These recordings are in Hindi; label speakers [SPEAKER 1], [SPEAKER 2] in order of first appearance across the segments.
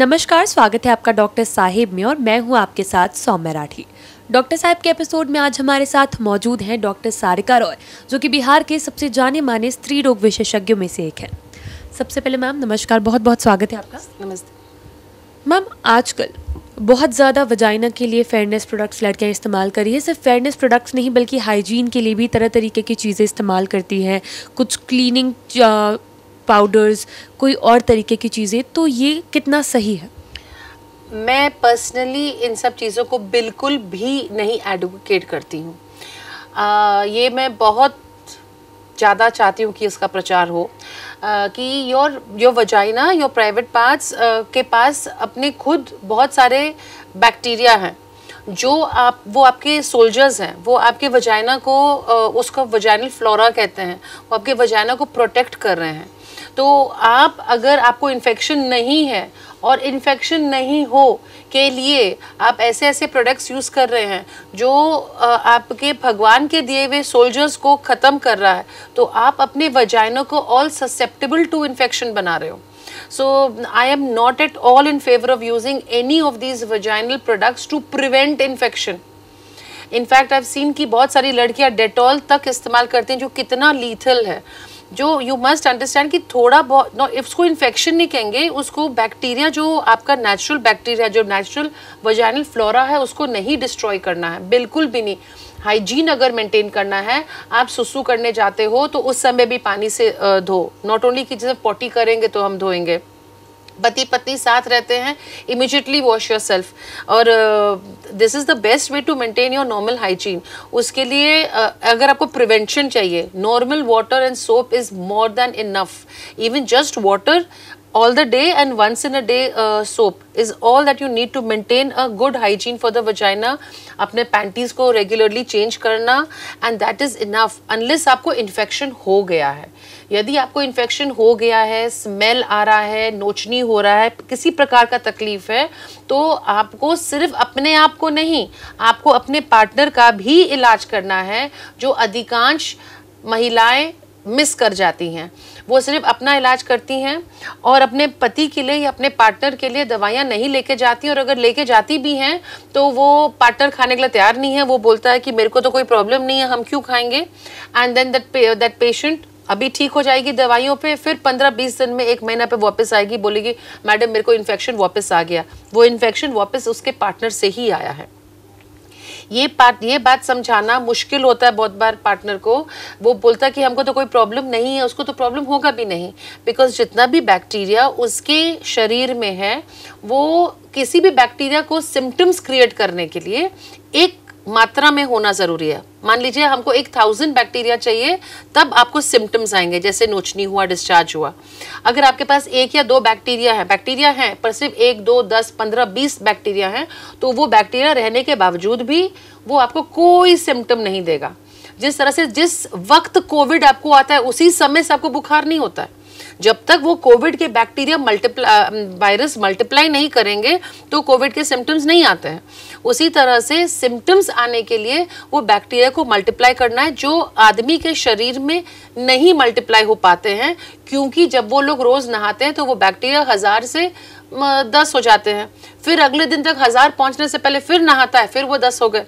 [SPEAKER 1] नमस्कार स्वागत है आपका डॉक्टर साहिब में और मैं हूँ आपके साथ सौम्य राठी। डॉक्टर साहब के एपिसोड में आज हमारे साथ मौजूद हैं डॉक्टर सारिका रॉय जो कि बिहार के सबसे जाने माने स्त्री रोग विशेषज्ञों में से एक हैं। सबसे पहले मैम नमस्कार बहुत बहुत स्वागत है आपका।
[SPEAKER 2] नमस्ते।
[SPEAKER 1] मैम आजकल बहुत ज़्यादा वजाइना के लिए फेयरनेस प्रोडक्ट्स लड़कियाँ इस्तेमाल कर रही है। सिर्फ़ फेयरनेस प्रोडक्ट्स नहीं बल्कि हाइजीन के लिए भी तरह तरीके की चीज़ें इस्तेमाल करती हैं। कुछ क्लीनिंग पाउडर्स कोई और तरीके की चीज़ें तो ये कितना सही है?
[SPEAKER 2] मैं पर्सनली इन सब चीज़ों को बिल्कुल भी नहीं एडवोकेट करती हूँ। ये मैं बहुत ज़्यादा चाहती हूँ कि इसका प्रचार हो। आ, कि your your vagina your private parts के पास अपने खुद बहुत सारे बैक्टीरिया हैं जो आप वो आपके सोल्जर्स हैं वो आपके वजाइना को उसका वजाइनल फ्लोरा कहते हैं वो आपके वजाइना को प्रोटेक्ट कर रहे हैं। तो आप, अगर आपको इन्फेक्शन नहीं है और इन्फेक्शन नहीं हो के लिए आप ऐसे ऐसे प्रोडक्ट्स यूज़ कर रहे हैं, जो आपके भगवान के दिए हुए सोल्जर्स को ख़त्म कर रहा है तो आप अपने वजाइनों को ऑल ससेप्टेबल टू इन्फेक्शन बना रहे हो। So, i am not at all in favor of using any of these vaginal products to prevent infection. In fact I seen कि बहुत सारी लड़कियाँ डेटॉल तक इस्तेमाल करती हैं, जो कितना लीथल है। जो यू मस्ट अंडरस्टैंड कि थोड़ा बहुत नो इसको इन्फेक्शन नहीं कहेंगे, उसको बैक्टीरिया जो आपका नेचुरल बैक्टीरिया जो नेचुरल वजैनल फ्लोरा है, उसको नहीं डिस्ट्रॉय करना है। बिल्कुल भी नहीं। हाइजीन अगर मेंटेन करना है, आप सुसु करने जाते हो तो उस समय भी पानी से धो। नॉट ओनली कि जैसे पोटी करेंगे तो हम धोएँगे। पति पत्नी साथ रहते हैं इमिजिएटली वॉश योर सेल्फ और this is the best way to maintain your normal hygiene उसके लिए uh, अगर आपको प्रिवेंशन चाहिए normal water and soap is more than enough even just water all the day and once in a day uh, soap is all that you need to maintain a good hygiene for the vagina. अपने पैंटीज को रेगुलरली चेंज करना and that is enough unless आपको इन्फेक्शन हो गया है. यदि आपको इन्फेक्शन हो गया है स्मेल आ रहा है नोचनी हो रहा है किसी प्रकार का तकलीफ़ है तो आपको सिर्फ़ अपने आप को नहीं आपको अपने पार्टनर का भी इलाज करना है जो अधिकांश महिलाएँ मिस कर जाती हैं। वो सिर्फ़ अपना इलाज करती हैं और अपने पति के लिए या अपने पार्टनर के लिए दवाइयाँ नहीं लेके जाती और अगर लेके जाती भी हैं तो वो पार्टनर खाने के लिए तैयार नहीं है। वो बोलता है कि मेरे को तो कोई प्रॉब्लम नहीं है, हम क्यों खाएँगे? And then that that patient अभी ठीक हो जाएगी दवाइयों पे, फिर पंद्रह बीस दिन में एक महीना पे वापस आएगी, बोलेगी, मैडम, मेरे को इन्फेक्शन वापस आ गया। वो इन्फेक्शन वापस उसके पार्टनर से ही आया है। ये पार्ट ये बात समझाना मुश्किल होता है बहुत बार पार्टनर को। वो बोलता है कि हमको तो कोई प्रॉब्लम नहीं है, उसको तो प्रॉब्लम होगा भी नहीं। बिकॉज़ जितना भी बैक्टीरिया उसके शरीर में है, वो किसी भी बैक्टीरिया को सिम्टम्स क्रिएट करने के लिए एक मात्रा में होना ज़रूरी है। मान लीजिए हमको एक थाउज़ेंड बैक्टीरिया चाहिए, तब आपको सिम्टम्स आएँगे, जैसे नोचनी हुआ डिस्चार्ज हुआ। अगर आपके पास एक या दो बैक्टीरिया है बैक्टीरिया है, पर सिर्फ़ एक, दो, दस, पंद्रह, बीस बैक्टीरिया हैं तो वो बैक्टीरिया रहने के बावजूद भी वो आपको कोई सिम्टम नहीं देगा। जिस तरह से जिस वक्त कोविड आपको आता है, उसी समय से आपको बुखार नहीं होता है। जब तक वो कोविड के बैक्टीरिया मल्टीप्लाई वायरस मल्टीप्लाई नहीं करेंगे तो कोविड के सिम्टम्स नहीं आते हैं। उसी तरह से सिम्टम्स आने के लिए वो बैक्टीरिया को मल्टीप्लाई करना है, जो आदमी के शरीर में नहीं मल्टीप्लाई हो पाते हैं, क्योंकि जब वो लोग रोज़ नहाते हैं तो वो बैक्टीरिया हज़ार से दस हो जाते हैं। फिर अगले दिन तक हज़ार पहुँचने से पहले फिर नहाता है, फिर वो दस हो गए।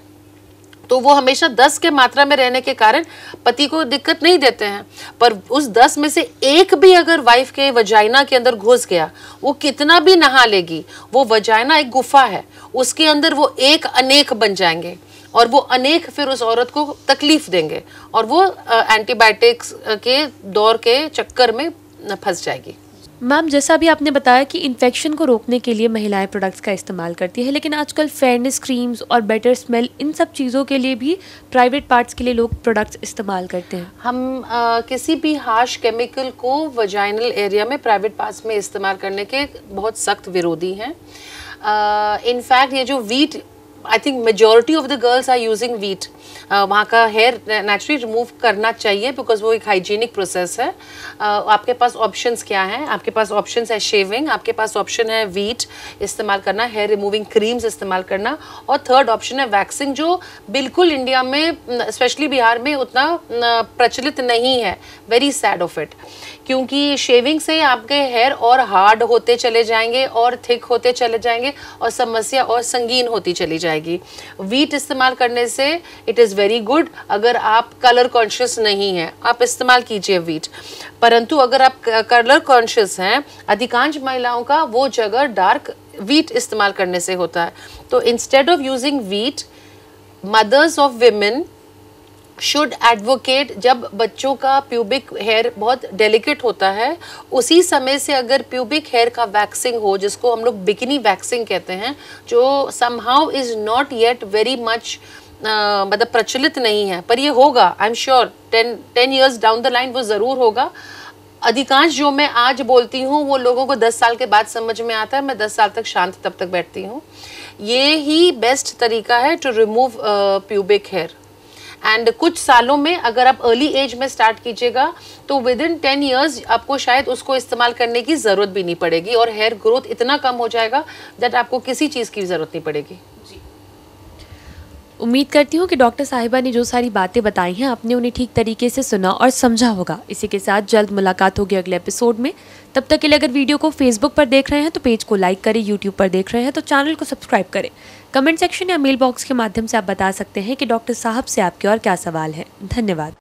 [SPEAKER 2] तो वो हमेशा दस के मात्रा में रहने के कारण पति को दिक्कत नहीं देते हैं। पर उस दस में से एक भी अगर वाइफ के वजाइना के अंदर घुस गया, वो कितना भी नहा लेगी, वो वजाइना एक गुफा है। उसके अंदर वो एक अनेक बन जाएँगे और वो अनेक फिर उस औरत को तकलीफ़ देंगे और वो एंटीबायोटिक्स के दौर के चक्कर में फंस जाएगी।
[SPEAKER 1] मैम जैसा अभी आपने बताया कि इन्फेक्शन को रोकने के लिए महिलाएँ प्रोडक्ट्स का इस्तेमाल करती है लेकिन आजकल फेयरनेस क्रीम्स और बेटर स्मेल इन सब चीज़ों के लिए भी प्राइवेट पार्ट्स के लिए लोग प्रोडक्ट्स इस्तेमाल करते हैं।
[SPEAKER 2] हम आ, किसी भी हार्श केमिकल को वजाइनल एरिया में प्राइवेट पार्ट्स में इस्तेमाल करने के बहुत सख्त विरोधी हैं। इनफैक्ट ये जो Veet I think majority of the girls are using Veet वहाँ का हेयर नेचुरली रिमूव करना चाहिए बिकॉज़ वो एक हाइजीनिक प्रोसेस है। Uh, आपके पास ऑप्शंस क्या हैं? आपके पास ऑप्शंस है शेविंग आपके पास ऑप्शन है वीट इस्तेमाल करना हेयर रिमूविंग क्रीम्स इस्तेमाल करना। और थर्ड ऑप्शन है वैक्सिंग जो बिल्कुल इंडिया में स्पेशली बिहार में उतना प्रचलित नहीं है। वेरी सैड ऑफ़ इट क्योंकि शेविंग से आपके हेयर और हार्ड होते चले जाएँगे और थिक होते चले जाएँगे और समस्या और संगीन होती चली जाएगी। वीट इस्तेमाल करने से इट इज़ वेरी गुड अगर आप कलर कॉन्शियस नहीं हैं, आप इस्तेमाल कीजिए वीट परंतु अगर आप कलर कॉन्शियस हैं, अधिकांश महिलाओं का वो जगह डार्क वीट इस्तेमाल करने से होता है। तो instead of using Veet mothers of women should advocate जब बच्चों का प्यूबिक हेयर बहुत डेलिकेट होता है, उसी समय से अगर प्यूबिक हेयर का वैक्सिंग हो, जिसको हम लोग बिकिनी वैक्सिंग कहते हैं, जो somehow is not yet very much मतलब प्रचलित नहीं है, पर ये होगा I am sure ten ten years down the line वो ज़रूर होगा। अधिकांश जो मैं आज बोलती हूँ, वो लोगों को दस साल के बाद समझ में आता है, मैं दस साल तक शांत तब तक बैठती हूँ। ये ही बेस्ट तरीका है to remove pubic hair and कुछ सालों में अगर आप अर्ली एज में स्टार्ट कीजिएगा तो विद इन टेन ईयर्स आपको शायद उसको इस्तेमाल करने की ज़रूरत भी नहीं पड़ेगी और हेयर ग्रोथ इतना कम हो जाएगा दैट आपको किसी चीज़ की ज़रूरत नहीं पड़ेगी।
[SPEAKER 1] उम्मीद करती हूँ कि डॉक्टर साहिबा ने जो सारी बातें बताई हैं, आपने उन्हें ठीक तरीके से सुना और समझा होगा। इसी के साथ जल्द मुलाकात होगी अगले एपिसोड में। तब तक के लिए अगर वीडियो को फेसबुक पर देख रहे हैं तो पेज को लाइक करें यूट्यूब पर देख रहे हैं तो चैनल को सब्सक्राइब करें। कमेंट सेक्शन या मेल बॉक्स के माध्यम से आप बता सकते हैं कि डॉक्टर साहब से आपके और क्या सवाल है। धन्यवाद।